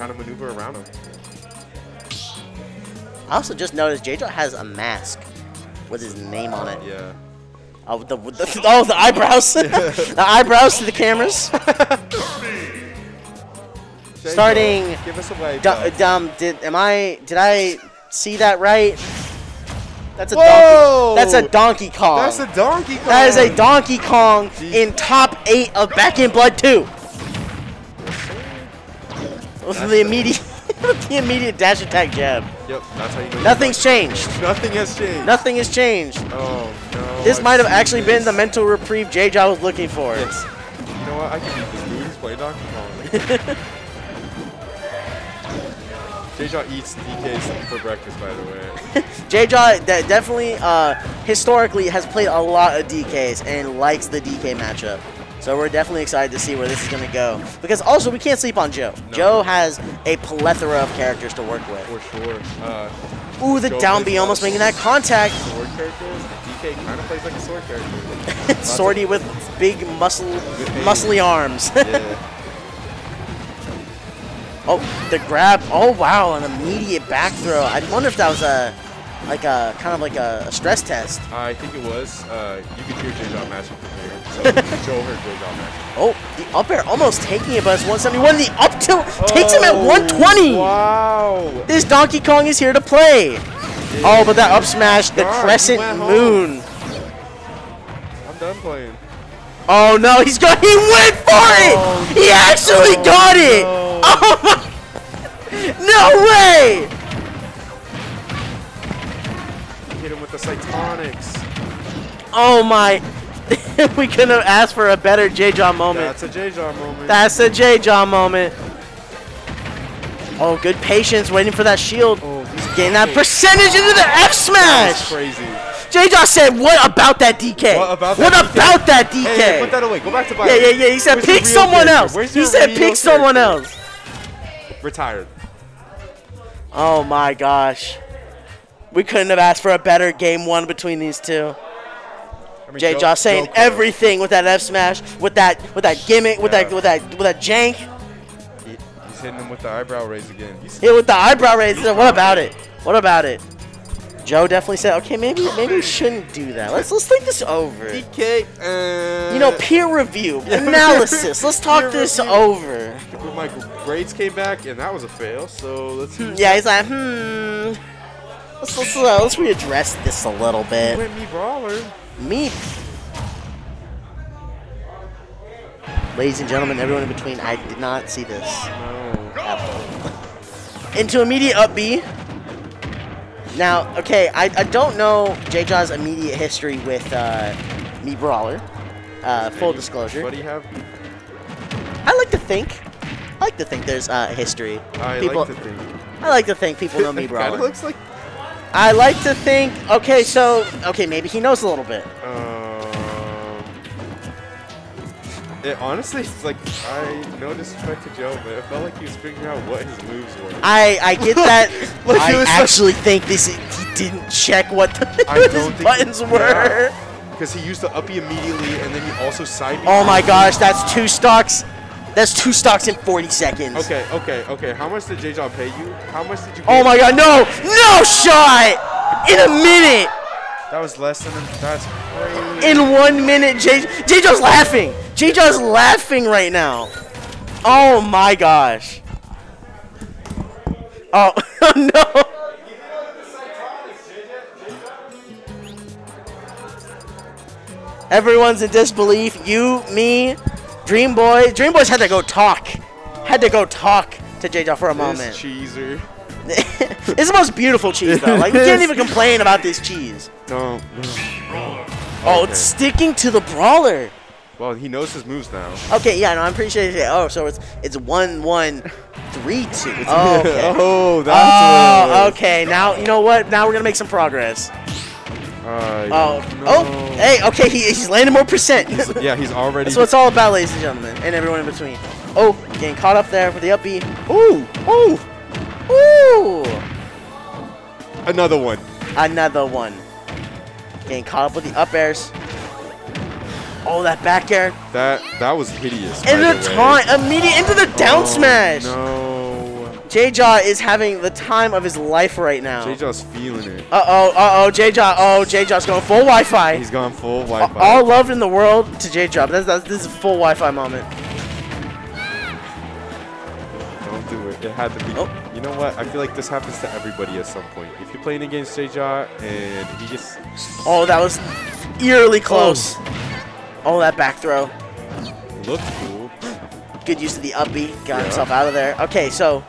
kind of maneuver around him. I also just noticed J has a mask with his name on it. Yeah. Oh, the, the oh the eyebrows, the eyebrows to the cameras. Starting Give us a wave. Dumb. Did am I? Did I see that right? That's a Whoa! donkey. That's a Donkey Kong. That's a Donkey Kong. That is a Donkey Kong Gee. in top eight of Back in Blood 2. That's the immediate, the immediate dash attack jab. Yep, that's how you know. Nothing's changed. Nothing has changed. Nothing has changed. Oh no. This I've might have actually been the mental reprieve J-Jaw was looking for. Yes. You know what? I can beat this dude. He's playing Donkey Kong. J-Jaw eats DKs for breakfast, by the way. J-Jaw de- definitely, uh, historically, has played a lot of DKs and likes the DK matchup. So we're definitely excited to see where this is going to go. Because also, we can't sleep on Joe. No. Joe has a plethora of characters to work with. For sure. Uh, Ooh, the Joe down B almost making that contact. sword characters. DK kind of plays like a sword character. Swordy with big muscle, muscly arms. yeah. oh, the grab. Oh, wow, an immediate back throw. I wonder if that was a, like a, kind of like a, a stress test. I think it was. Uh, you could hear J-Jaw matching from there. So Joe heard J-Jaw matching. Oh, the up air almost taking it, but it's 171. The up tilt takes him at 120. Wow. This Donkey Kong is here to play. Oh, but that up smash, the God, crescent moon. I'm done playing. Oh no, he's got. He went for it. Oh, he actually no, got it. no. Oh my. No way. Hit him with the Cytonics. Oh my. we couldn't have asked for a better J-Jaw moment. That's a J-Jaw moment. That's a J-Jaw moment. Oh, good patience, waiting for that shield. oh, he's Getting that percentage into the F That's smash. crazy. J-Jaw said, "What about that DK? What about What that DK? about that DK?" Hey, hey, put that away. Go back to bio. yeah, yeah, yeah. He said, Where's "Pick someone else." He said, "Pick someone else." Retired. Oh my gosh. We couldn't have asked for a better game one between these two. I mean, J Joe- Jaw saying Joe could've- everything with that F smash, with that with that gimmick, with that with that with that jank. He- he's hitting him with the eyebrow raise again. He's, Hit with the eyebrow raise. What about it? What about it? Joe definitely said, okay, maybe maybe we shouldn't do that. Let's let's think this over. DK. Uh, You know, peer review, analysis. Let's talk this review. over. my grades came back, and that was a fail. So let's. Yeah, he's like, hmm. Let's let's, uh, let's readdress this a little bit. Went Mii brawler. Me. Ladies and gentlemen, everyone in between, I did not see this. No. Into immediate up B. Now, okay, I, I don't know J-Jaw's immediate history with uh, Mii Brawler. Uh, full disclosure. What do you have? I like to think. I like to think there's uh, history. I people, like to think. I like to think people know me Kinda looks like. I like to think. Okay, so okay, maybe he knows a little bit. Um, it honestly, it's like I no disrespect to Joe, but it felt like he was figuring out what his moves were. I I get that. Like, I was like- actually think this. He didn't check what the, I his don't buttons were. Because he used the uppy immediately, and then he also side. Oh my gosh, that's two stocks. That's two stocks in 40 seconds. Okay, okay, okay. How much did J Job pay you? How much did you? Oh my god, no! No shot! In a minute! That was less than. That's crazy. In one minute, J J-Jo's laughing! J-Jo's laughing right now. Oh my gosh. Oh, no! Everyone's in disbelief. You, me, Dream Boy. Dream Boys had to go talk. Had to go talk to J-Jo for a This moment. cheeser. it's the most beautiful cheese though. Like we can't even complain about this cheese. No. Oh, Okay. it's sticking to the brawler. Well, he knows his moves now. Okay, yeah, no, I'm pretty sure. Oh, so it's it's one one three two. Oh, okay. oh, that's Oh, what it was. okay. Now you know what? Now we're gonna make some progress. Uh, Oh, no. oh, hey, okay, he, he's landing more percent. Yeah, he's already. That's what it's all about, ladies and gentlemen, and everyone in between. Oh, getting caught up there with the up B. Ooh, ooh, ooh. Another one. Another one. Getting caught up with the up airs. Oh, that back air. That that was hideous. And the taunt, immediate into the down Oh, smash. No. J-Jaw is having the time of his life right now. J-Jaw's feeling it. Uh-oh, uh-oh, J-Jaw. Oh, J-Jaw's going full Wi-Fi. He's going full Wi-Fi. All love in the world to. That's, that's, this is a full Wi-Fi moment. Don't do it. It had to be. Oh. You know what? I feel like this happens to everybody at some point. If you're playing against J-Jaw and he just Oh, that was eerily oh. close. Oh, that back throw. looked cool. Good use of the up Got Yeah. himself out of there. Okay, so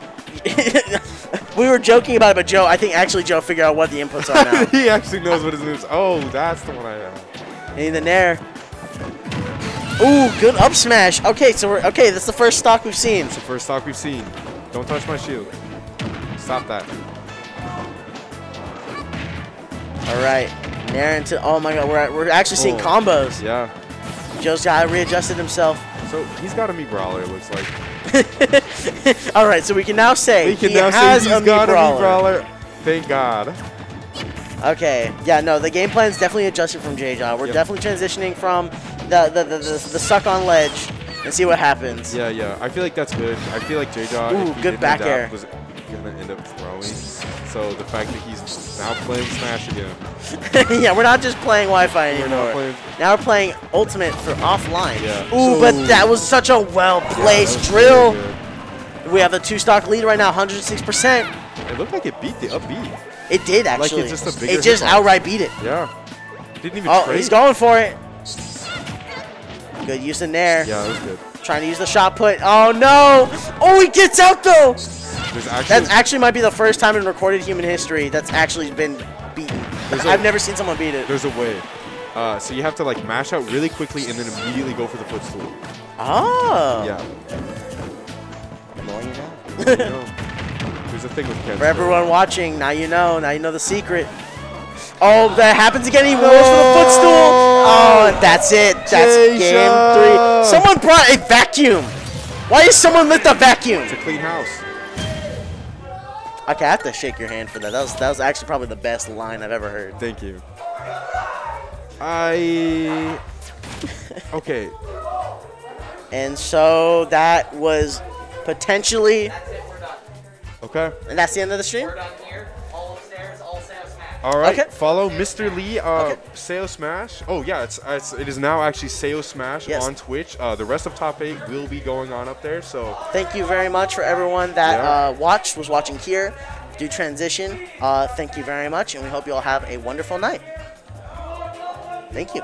we were joking about it, but Joe, I think actually Joe figured out what the inputs are now. he actually knows what his moves. Oh, that's the one I have. In the nair. Ooh, good up smash. Okay, so we're okay. That's the first stock we've seen. It's the first stock we've seen. Don't touch my shield. Stop that. All right, nair into. Oh my God, we're we're actually seeing Oh. combos. Yeah. Joe's got readjusted himself. So he's got a Mii brawler. It looks like. All right, so we can now say We can he now has say a he's Mii got a Mii brawler. brawler. Thank God. Okay, yeah, no, the game plan is definitely adjusted from J-Jaw. We're Yep. definitely transitioning from the the, the, the the suck on ledge and see what happens. Yeah, yeah. I feel like that's good. I feel like J-Jaw, if he good back air. was gonna end up throwing. So the fact that he's now playing Smash again. yeah, we're not just playing Wi-Fi We're anymore. not playing. Now we're playing Ultimate for offline. Yeah. Ooh, So- but that was such a well-placed Yeah, drill. really we have a two-stock lead right now, 106%. It looked like it beat the upbeat. It did Like actually. it's just a bigger it just outright beat it. Yeah. Didn't even Oh, trade. he's going for it. Good use in there. Yeah, that was good. Trying to use the shot put. Oh no! Oh, he gets out though. Actually. That actually might be the first time in recorded human history that's actually been beaten. I've never seen someone beat it. There's a way. Uh, so you have to like mash out really quickly and then immediately go for the footstool. Oh. Yeah. There's a thing with Ken. For everyone watching, now you know. Now you know the secret. Oh, that happens again. He goes for the footstool. Oh, that's it. That's game three. Someone brought a vacuum. Why is someone lift a vacuum? It's a clean house. Okay, I have to shake your hand for that. That was that was actually probably the best line I've ever heard. Thank you. I. Okay. And so that was potentially, Okay. and that's the end of the stream. We're done here. All upstairs, all Sam's Smash. All right. Okay. Follow Mr. Lee. Uh, Okay. Seo Smash. Oh yeah, it's, it's it is now actually Seo Smash Yes. on Twitch. Uh, the rest of top eight will be going on up there. So Thank you very much for everyone that Yeah. uh, watched, was watching here. Do transition. Uh, thank you very much, and we hope you all have a wonderful night. Thank you.